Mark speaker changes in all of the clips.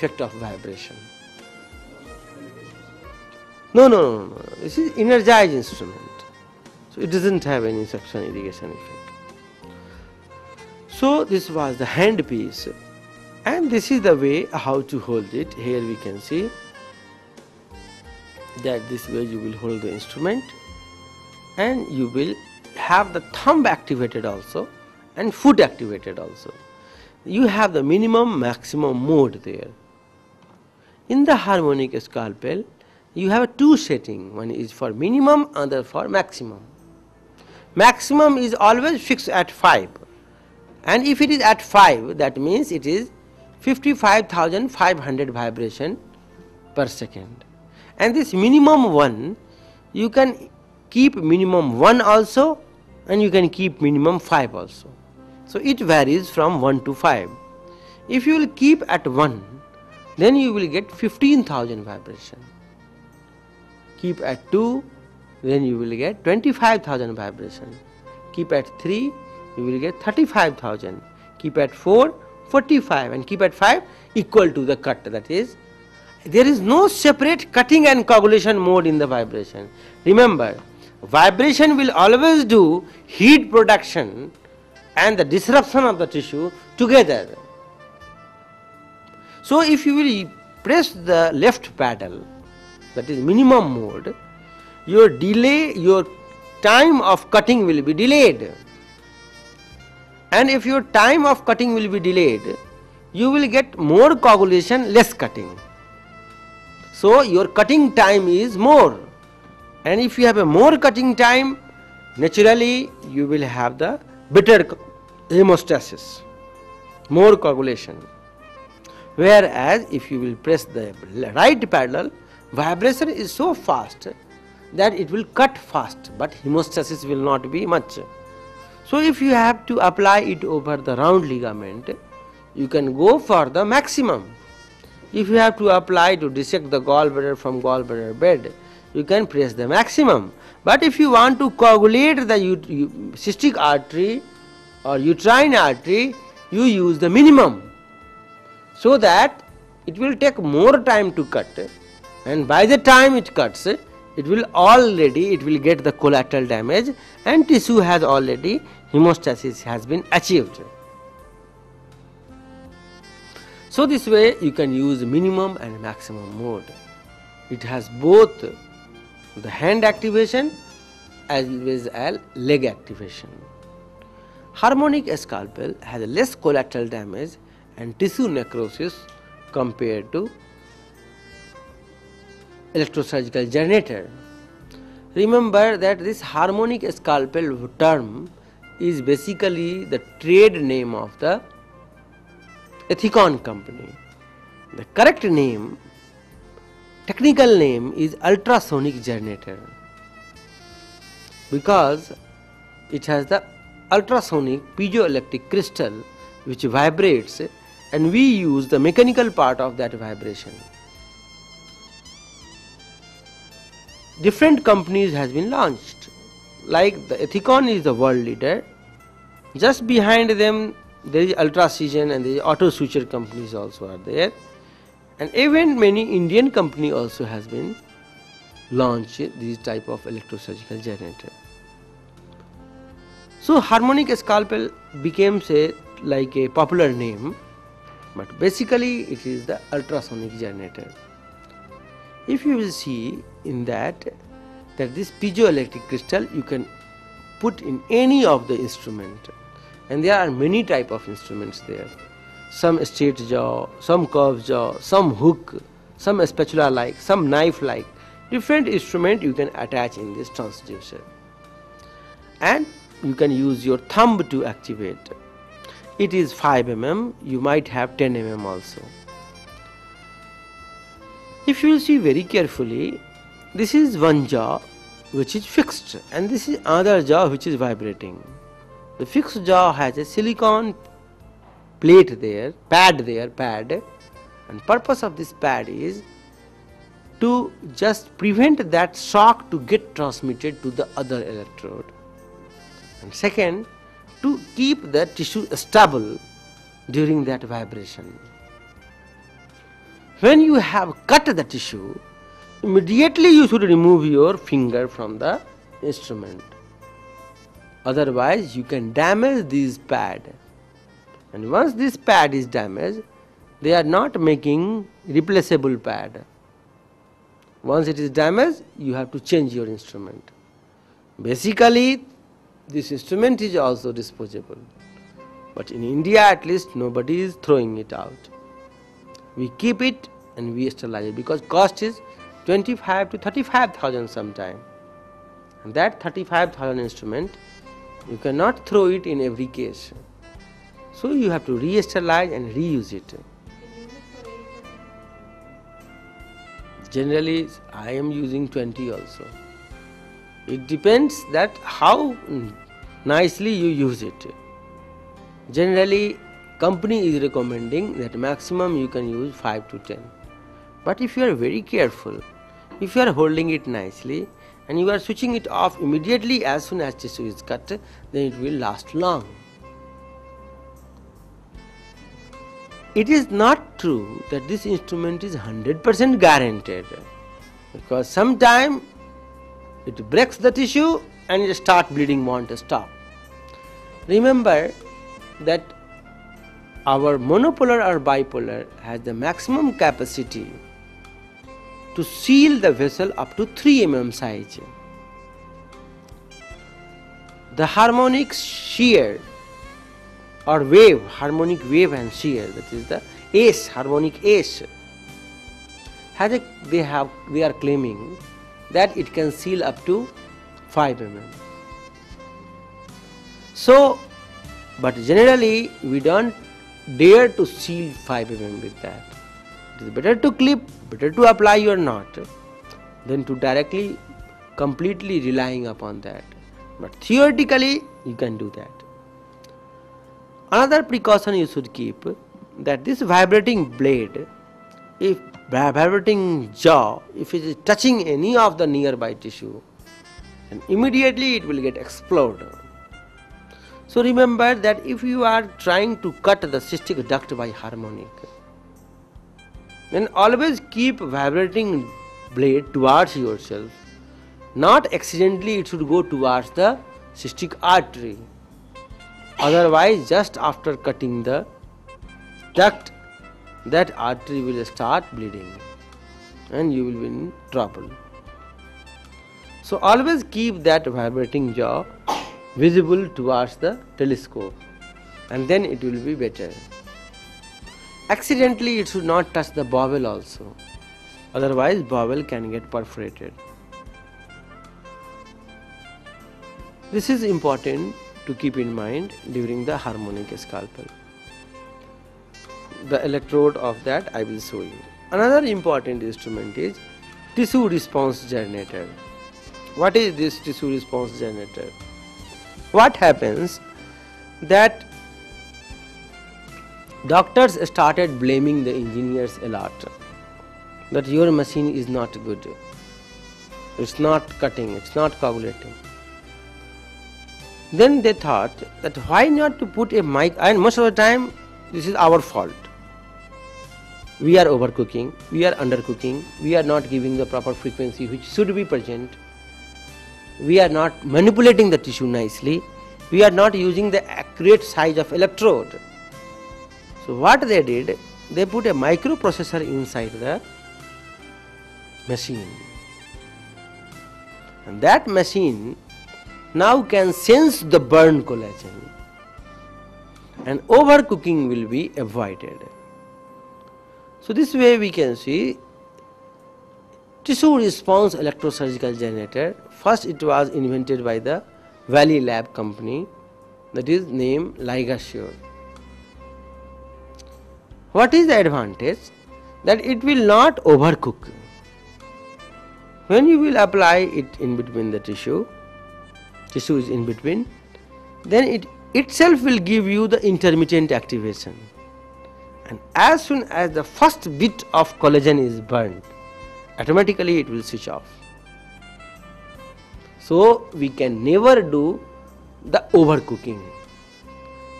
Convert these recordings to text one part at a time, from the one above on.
Speaker 1: effect of vibration. No, no, no, no. This is energized instrument. So it doesn't have any suction irrigation effect. So this was the hand piece and this is the way how to hold it. Here we can see that this way you will hold the instrument and you will have the thumb activated also and foot activated also. You have the minimum maximum mode there. In the harmonic scalpel, you have two setting. One is for minimum other for maximum. Maximum is always fixed at 5 and if it is at 5 that means it is 55500 vibration per second. And this minimum 1 you can keep minimum 1 also and you can keep minimum 5 also. So it varies from 1 to 5 if you will keep at 1 then you will get 15000 vibration. Keep at 2 then you will get 25000 vibration. Keep at 3 you will get 35000 keep at 4 45 and keep at 5 equal to the cut that is there is no separate cutting and coagulation mode in the vibration. Remember vibration will always do heat production and the disruption of the tissue together so if you will press the left paddle that is minimum mode your delay your time of cutting will be delayed. And if your time of cutting will be delayed you will get more coagulation less cutting. So your cutting time is more. And if you have a more cutting time naturally you will have the better hemostasis more coagulation whereas if you will press the right paddle vibration is so fast that it will cut fast but hemostasis will not be much. So if you have to apply it over the round ligament you can go for the maximum. If you have to apply to dissect the gallbladder from gallbladder bed you can press the maximum but if you want to coagulate the cystic artery or uterine artery you use the minimum so that it will take more time to cut and by the time it cuts it will already it will get the collateral damage and tissue has already hemostasis has been achieved. So this way you can use minimum and maximum mode. It has both the hand activation as well as leg activation. Harmonic scalpel has less collateral damage and tissue necrosis compared to electrosurgical generator. Remember that this harmonic scalpel term is basically the trade name of the Ethicon company. The correct name, technical name is ultrasonic generator because it has the ultrasonic piezoelectric crystal which vibrates and we use the mechanical part of that vibration. different companies has been launched like the Ethicon is the world leader just behind them there is Ultracision and the auto switcher companies also are there and even many Indian company also has been launched these type of electrosurgical generator. So harmonic scalpel became say like a popular name but basically it is the ultrasonic generator. If you will see in that that this piezoelectric crystal you can put in any of the instrument. And there are many type of instruments there. Some straight jaw some curved jaw some hook some spatula like some knife like different instrument you can attach in this transducer. And you can use your thumb to activate it is 5 mm you might have 10 mm also if you see very carefully this is one jaw which is fixed and this is another jaw which is vibrating. The fixed jaw has a silicon plate there, pad there, pad and purpose of this pad is to just prevent that shock to get transmitted to the other electrode. And second, to keep the tissue stable during that vibration. when you have cut the tissue, immediately you should remove your finger from the instrument. Otherwise, you can damage this pad. And once this pad is damaged, they are not making replaceable pad. Once it is damaged, you have to change your instrument. Basically, this instrument is also disposable. But in India, at least, nobody is throwing it out. We keep it and we sterilize it because cost is 25 to 35,000 sometime. And that 35,000 instrument, you cannot throw it in every case. So you have to re-sterilize and reuse it. Generally, I am using 20 also. It depends that how nicely you use it. Generally, company is recommending that maximum you can use 5 to 10. But if you are very careful, if you are holding it nicely and you are switching it off immediately as soon as the tissue is cut, then it will last long. It is not true that this instrument is 100% guaranteed because sometime it breaks the tissue and it start bleeding want to stop. Remember that our monopolar or bipolar has the maximum capacity to seal the vessel up to 3 mm size. The harmonic shear or wave, harmonic wave and shear, that is the ace, harmonic ace, has a, they have they are claiming that it can seal up to 5 mm. So, but generally we don't dare to seal 5 mm with that. It is better to clip, better to apply your knot than to directly completely relying upon that. But theoretically you can do that. Another precaution you should keep that this vibrating blade, if vibrating jaw, if it is touching any of the nearby tissue, and immediately it will get explode. So remember that if you are trying to cut the cystic duct by harmonic, then always keep vibrating blade towards yourself. Not accidentally it should go towards the cystic artery. Otherwise, just after cutting the duct, that artery will start bleeding and you will be in trouble. So, always keep that vibrating jaw visible towards the telescope and then it will be better. Accidentally, it should not touch the bowel also, otherwise, bowel can get perforated. This is important to keep in mind during the harmonic scalpel. The electrode of that I will show you. Another important instrument is tissue response generator. What is this tissue response generator? What happens that doctors started blaming the engineers a lot that your machine is not good. It's not cutting, it's not coagulating then they thought that why not to put a mic and most of the time this is our fault. We are overcooking, we are undercooking, we are not giving the proper frequency which should be present. We are not manipulating the tissue nicely. We are not using the accurate size of electrode. So what they did, they put a microprocessor inside the machine. And that machine now can sense the burned collagen and overcooking will be avoided. So this way we can see tissue response electrosurgical generator first it was invented by the Valleylab company that is named Ligasure. What is the advantage? That it will not overcook. When you will apply it in between the tissue, tissue is in between, then it itself will give you the intermittent activation. And as soon as the first bit of collagen is burned, automatically it will switch off. So we can never do the overcooking.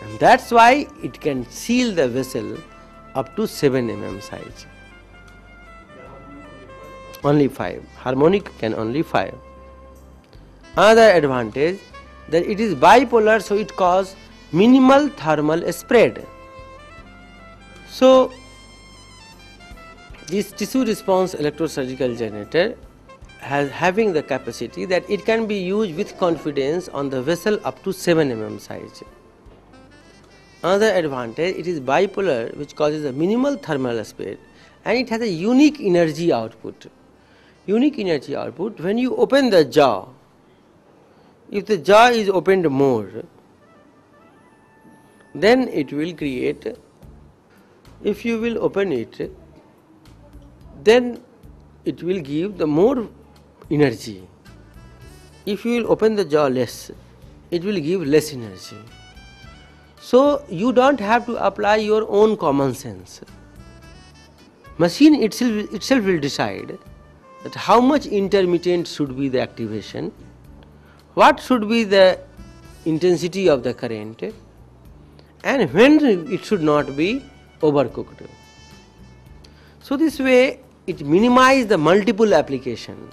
Speaker 1: And that's why it can seal the vessel up to 7 mm size. only 5 harmonic can only 5 another advantage that it is bipolar so it causes minimal thermal spread so this tissue response electrosurgical generator has having the capacity that it can be used with confidence on the vessel up to 7 mm size. Another advantage, it is bipolar which causes a minimal thermal spread and it has a unique energy output. Unique energy output, when you open the jaw, if the jaw is opened more, then it will create, if you will open it, then it will give the more energy. If you will open the jaw less, it will give less energy. So you don't have to apply your own common sense. Machine itself, itself will decide that how much intermittent should be the activation, what should be the intensity of the current and when it should not be overcooked. So this way it minimizes the multiple application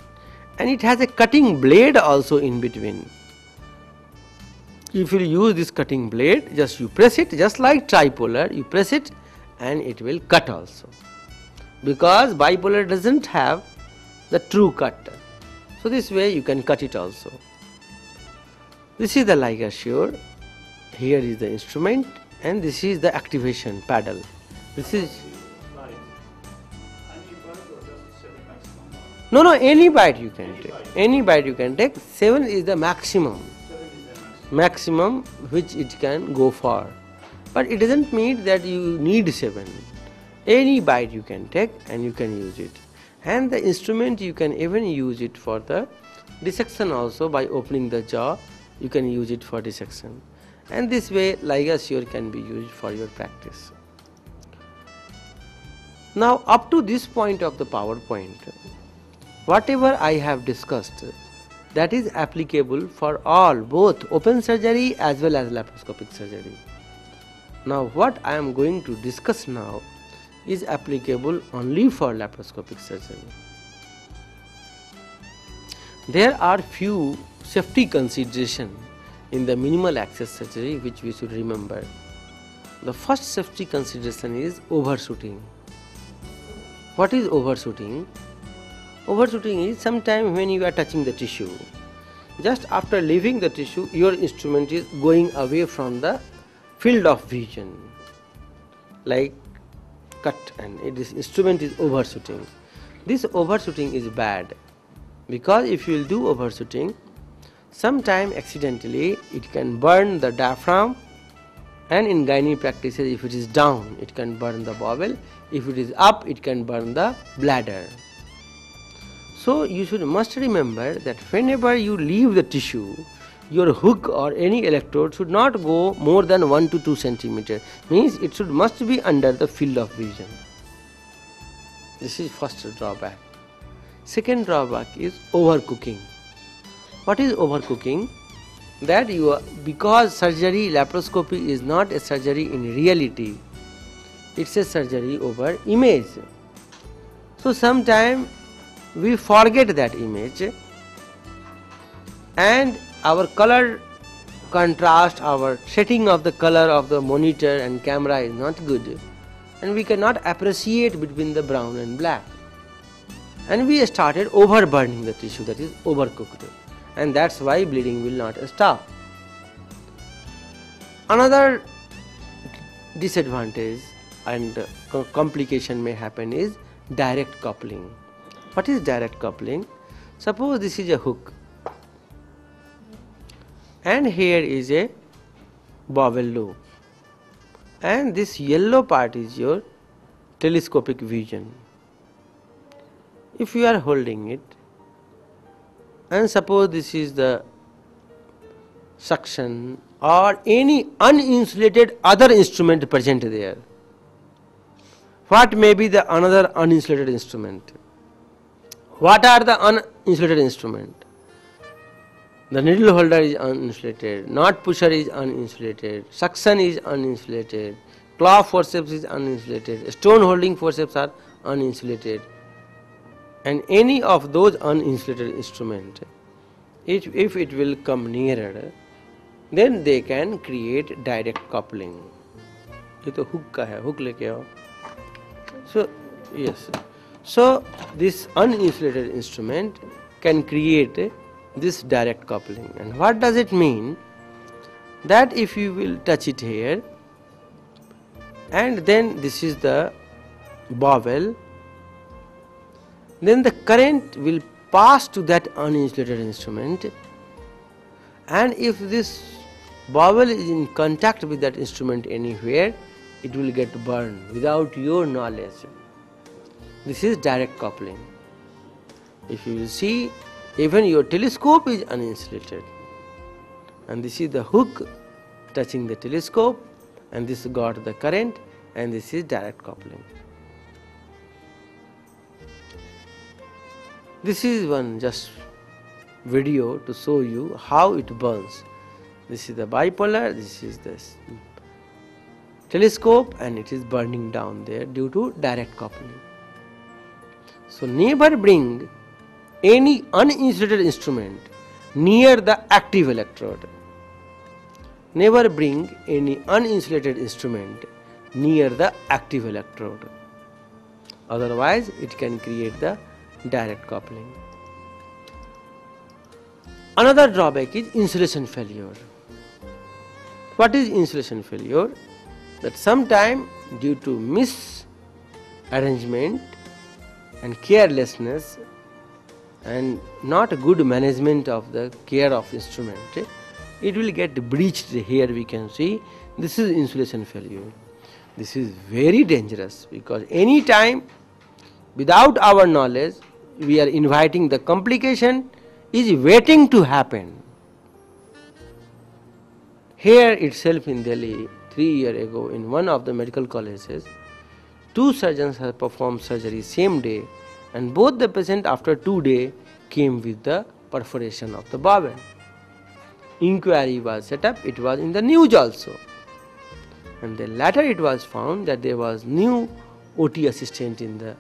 Speaker 1: and it has a cutting blade also in between. If you use this cutting blade, just you press it just like tripolar, you press it and it will cut also. Because bipolar doesn't have the true cut. So this way you can cut it also. This is the Ligasure, here is the instrument and this is the activation paddle. This is No, no, any bite you can take. Any bite you can take. 7 is the maximum. Maximum which it can go for. But it doesn't mean that you need 7. Any bite you can take and you can use it. And the instrument you can even use it for the dissection also by opening the jaw. You can use it for dissection. And this way Ligasure can be used for your practice. Now up to this point of the PowerPoint, whatever I have discussed that is applicable for all both open surgery as well as laparoscopic surgery. Now what I am going to discuss now is applicable only for laparoscopic surgery. There are few safety consideration in the minimal access surgery which we should remember. The first safety consideration is overshooting. What is overshooting? Overshooting is sometime when you are touching the tissue. Just after leaving the tissue, your instrument is going away from the field of vision, like cut, and this instrument is overshooting. This overshooting is bad because if you will do overshooting, sometime accidentally it can burn the diaphragm and in gynae practices if it is down it can burn the bowel if it is up it can burn the bladder so you should must remember that whenever you leave the tissue, your hook or any electrode should not go more than 1 to 2 centimeter means it should must be under the field of vision. This is first drawback. Second drawback is overcooking. What is overcooking? That you are, because surgery laparoscopy is not a surgery in reality it's a surgery over image. So sometime we forget that image and our color contrast our setting of the color of the monitor and camera is not good. And we cannot appreciate between the brown and black. And we started over burning the tissue that is overcooked. And that's why bleeding will not stop. Another disadvantage and complication may happen is direct coupling what is direct coupling? Suppose this is a hook and here is a bowel loop and this yellow part is your telescopic vision. If you are holding it and suppose this is the suction or any uninsulated other instrument present there. What may be the another uninsulated instrument? What are the uninsulated instrument? The needle holder is uninsulated, knot pusher is uninsulated, suction is uninsulated, claw forceps is uninsulated, stone holding forceps are uninsulated and any of those uninsulated instrument if, if it will come nearer then they can create direct coupling ये तो hook का है hook लेके आओ so yes so this uninsulated instrument can create this direct coupling. And what does it mean? That if you will touch it here and then this is the bowel then the current will pass to that uninsulated instrument. And if this bowel is in contact with that instrument anywhere it will get burned without your knowledge this is direct coupling if you see even your telescope is uninsulated and this is the hook touching the telescope and this got the current and this is direct coupling. This is one just video to show you how it burns. This is the bipolar, this is the telescope and it is burning down there due to direct coupling. So never bring any uninsulated instrument near the active electrode. Never bring any uninsulated instrument near the active electrode. Otherwise, it can create the direct coupling. Another drawback is insulation failure. What is insulation failure? That sometime due to misarrangement and carelessness and not good management of the care of instrument it will get breached here we can see. This is insulation failure. This is very dangerous because any time without our knowledge we are inviting the complication is waiting to happen. Here itself in delhi 3 year ago in one of the medical colleges two surgeons have performed surgery same day and both the patient after two day came with the perforation of the bowel. Inquiry was set up, it was in the news also. And then later it was found that there was new OT assistant in the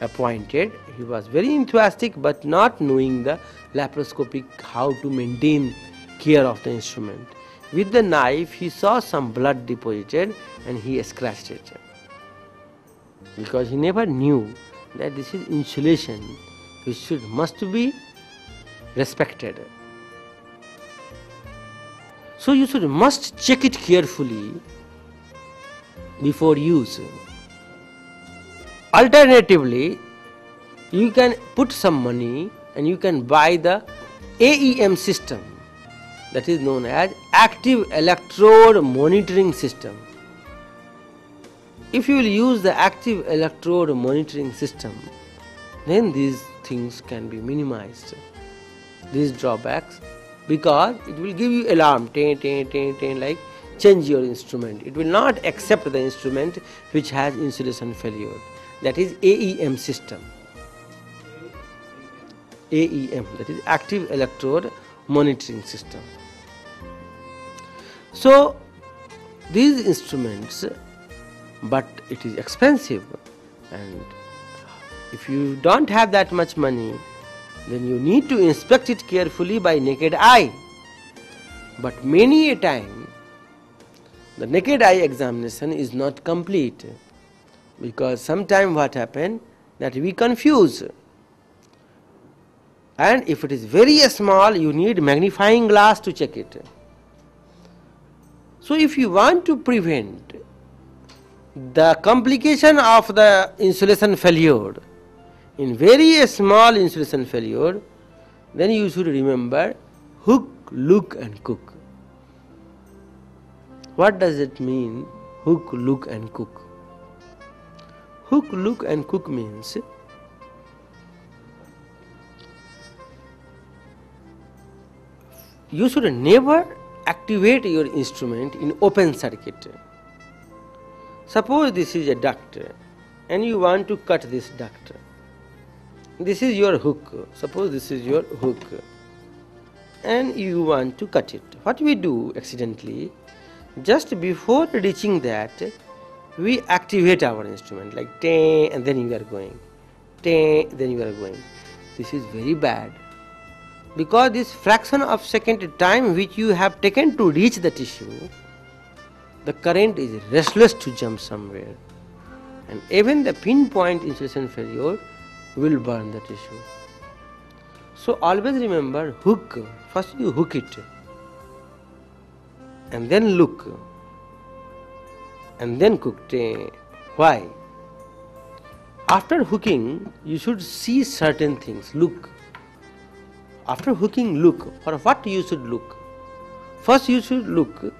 Speaker 1: appointed. He was very enthusiastic but not knowing the laparoscopic how to maintain care of the instrument. With the knife he saw some blood deposited and he scratched it because he never knew that this is insulation which should must be respected. So you should must check it carefully before use. Alternatively, you can put some money and you can buy the AEM system that is known as active electrode monitoring system if you will use the active electrode monitoring system, then these things can be minimized. These drawbacks because it will give you alarm, ten, ten, ten, ten, like change your instrument. It will not accept the instrument which has insulation failure. That is AEM system. AEM, that is active electrode monitoring system. So these instruments but it is expensive. And if you don't have that much money then you need to inspect it carefully by naked eye. But many a time the naked eye examination is not complete. Because sometime what happen that we confuse. And if it is very small you need magnifying glass to check it. So if you want to prevent the complication of the insulation failure. In very small insulation failure then you should remember hook look and cook. What does it mean hook look and cook? Hook look and cook means you should never activate your instrument in open circuit Suppose this is a duct and you want to cut this duct. This is your hook. Suppose this is your hook and you want to cut it. What we do accidentally, just before reaching that, we activate our instrument like tay and then you are going. tay then you are going. This is very bad because this fraction of second time which you have taken to reach the tissue, the current is restless to jump somewhere and even the pinpoint insulation failure will burn the tissue. So always remember hook, first you hook it and then look and then cook. Why? After hooking, you should see certain things. Look. After hooking, look. For what you should look? First, you should look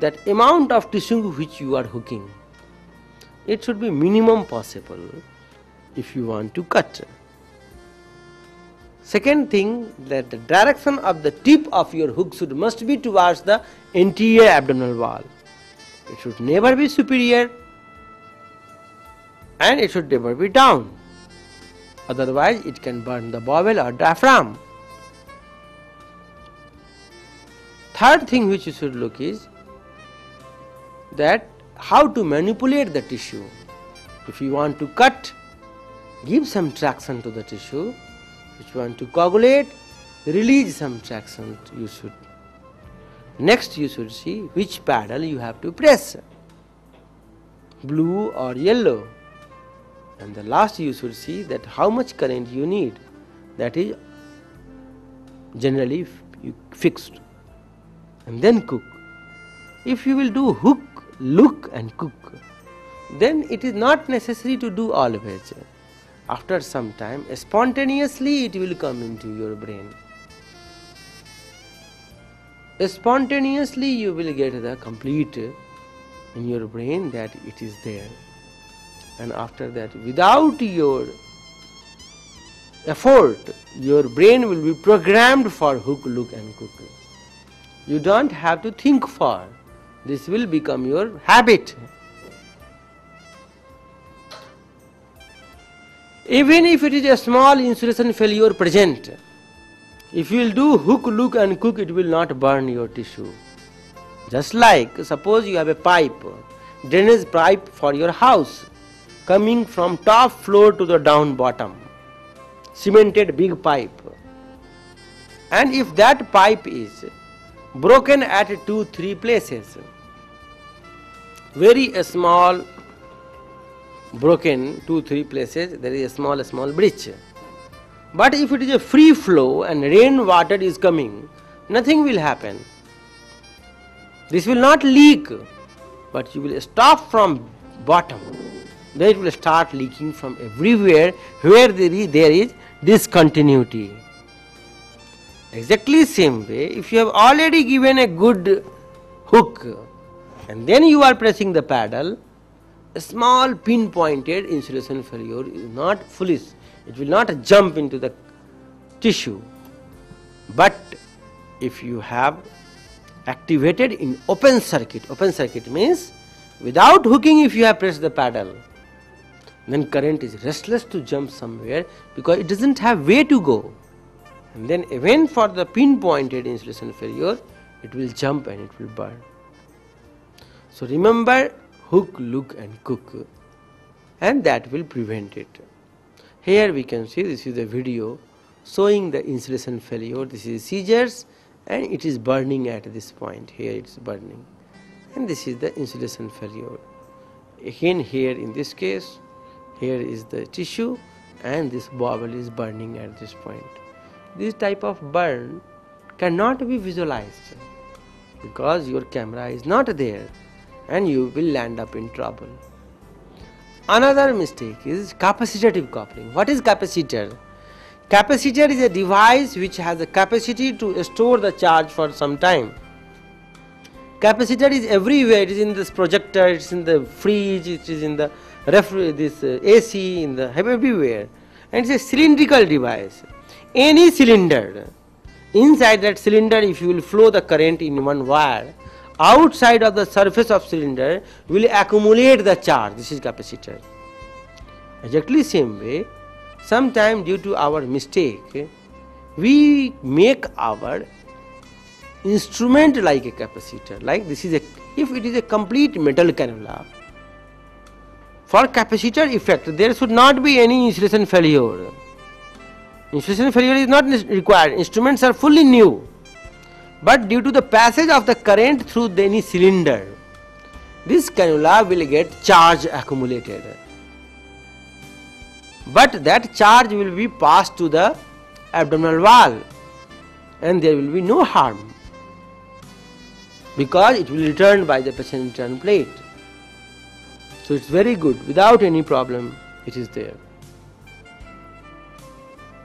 Speaker 1: that amount of tissue which you are hooking. It should be minimum possible if you want to cut. Second thing that the direction of the tip of your hook should must be towards the anterior abdominal wall. It should never be superior and it should never be down. Otherwise, it can burn the bowel or diaphragm. Third thing which you should look is that how to manipulate the tissue. If you want to cut, give some traction to the tissue. If you want to coagulate, release some traction you should. Next you should see which paddle you have to press, blue or yellow and the last you should see that how much current you need that is generally fixed and then cook if you will do hook look and cook then it is not necessary to do always after some time spontaneously it will come into your brain. Spontaneously you will get the complete in your brain that it is there. And after that without your effort your brain will be programmed for hook look and cook. You don't have to think for this will become your habit. Even if it is a small insulation failure present if you will do hook look and cook it will not burn your tissue. Just like suppose you have a pipe drainage pipe for your house coming from top floor to the down bottom cemented big pipe. And if that pipe is broken at two three places very small broken two three places there is a small small breach but if it is a free flow and rain water is coming nothing will happen. This will not leak but you will stop from bottom. Then it will start leaking from everywhere where there is, there is discontinuity. Exactly same way, if you have already given a good hook and then you are pressing the paddle, a small pinpointed insulation failure is not foolish. It will not jump into the tissue. But if you have activated in open circuit, open circuit means without hooking if you have pressed the paddle, then current is restless to jump somewhere because it doesn't have way to go and then even for the pinpointed insulation failure it will jump and it will burn. So remember hook, look and cook and that will prevent it. Here we can see this is a video showing the insulation failure, this is seizures and it is burning at this point, here it is burning and this is the insulation failure. Again here in this case here is the tissue and this bubble is burning at this point. This type of burn cannot be visualized because your camera is not there and you will land up in trouble. Another mistake is capacitive coupling. What is capacitor? Capacitor is a device which has the capacity to store the charge for some time. Capacitor is everywhere, it is in this projector, it is in the fridge, it is in the this uh, AC in the everywhere and it's a cylindrical device. Any cylinder, inside that cylinder if you will flow the current in one wire, outside of the surface of cylinder will accumulate the charge, this is capacitor. Exactly same way, sometime due to our mistake, we make our instrument like a capacitor, like this is a, if it is a complete metal cannula, for capacitor effect there should not be any insulation failure. Insulation failure is not required, instruments are fully new. But due to the passage of the current through any cylinder, this cannula will get charge accumulated. But that charge will be passed to the abdominal wall and there will be no harm because it will return by the patient return plate. So it's very good without any problem it is there.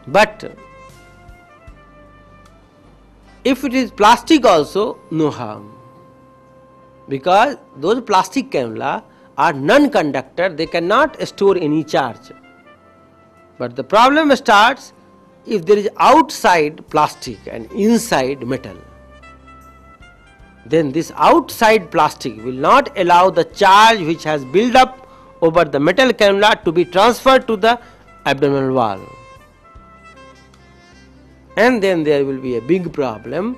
Speaker 1: But if it is plastic also no harm because those plastic cannula are non-conductor they cannot store any charge. But the problem starts if there is outside plastic and inside metal then this outside plastic will not allow the charge which has built up over the metal cannula to be transferred to the abdominal wall. And then there will be a big problem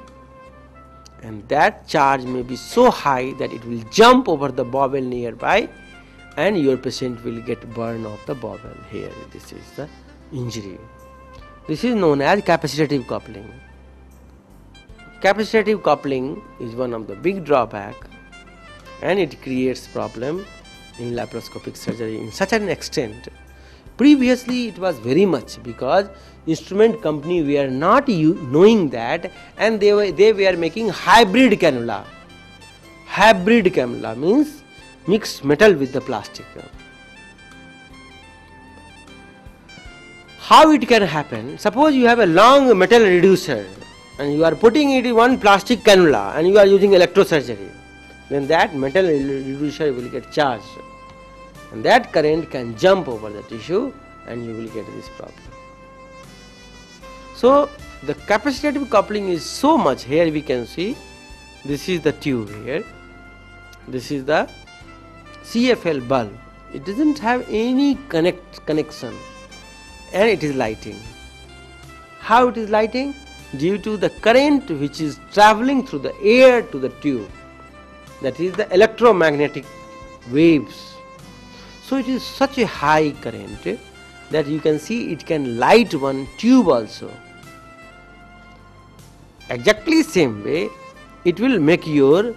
Speaker 1: and that charge may be so high that it will jump over the bowel nearby and your patient will get burn of the bowel here. This is the injury. This is known as capacitive coupling. Capacitive coupling is one of the big drawback and it creates problem in laparoscopic surgery in such an extent. Previously it was very much because instrument company were not knowing that and they were, they were making hybrid cannula. Hybrid cannula means mixed metal with the plastic. How it can happen? Suppose you have a long metal reducer and you are putting it in one plastic cannula and you are using electrosurgery, then that metal reducer will get charged and that current can jump over the tissue and you will get this problem. So the capacitive coupling is so much. Here we can see this is the tube here. This is the CFL bulb. It doesn't have any connect connection and it is lighting. How it is lighting? Due to the current which is traveling through the air to the tube. That is the electromagnetic waves. So it is such a high current that you can see it can light one tube also exactly same way it will make your